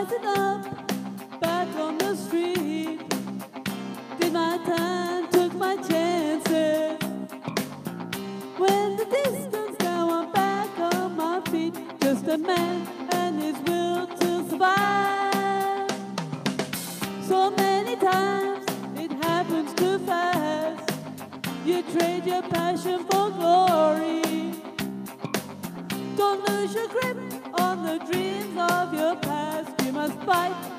Rising up, back on the street. Did my time, took my chances. When the distance now I'm back on my feet. Just a man and his will to survive. So many times it happens too fast. You trade your passion for glory. Don't lose your grip on the dreams of your past.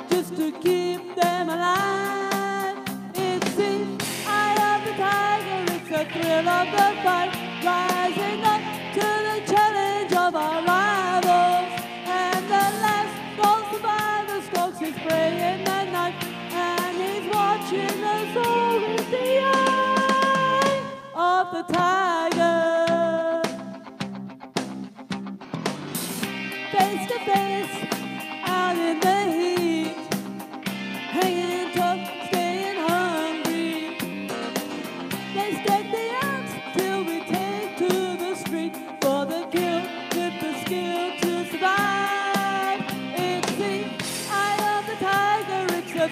Just to keep them alive. Of the tiger, it's the thrill of the fight. Rising up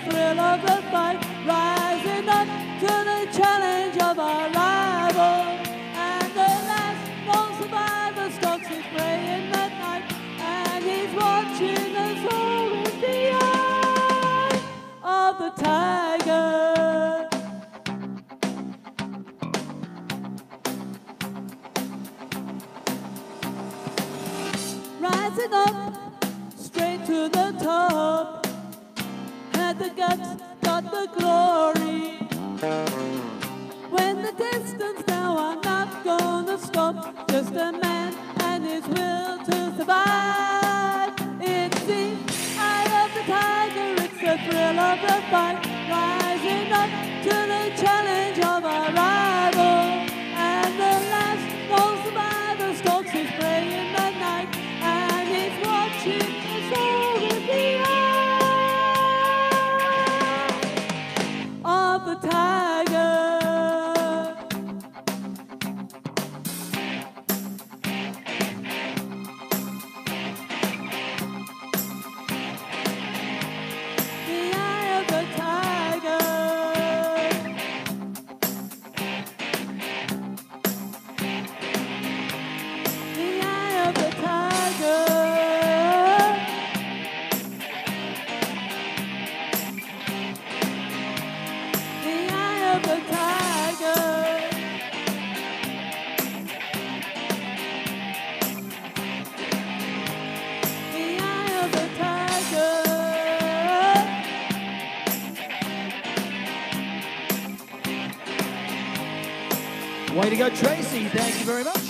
thrill of the fight, rising up to the challenge of our rival. And the last lone survivor stalks his prey in the night, and he's watching us all with the eye of the tiger. Rising up, straight to the top. Guts, got the glory. When the distance now, I'm not gonna stop. Just a man and his will to survive. It's the eye of the tiger, it's the thrill of the fight. Rising up to the challenge of our rival. Way to go, Tracy. Thank you very much.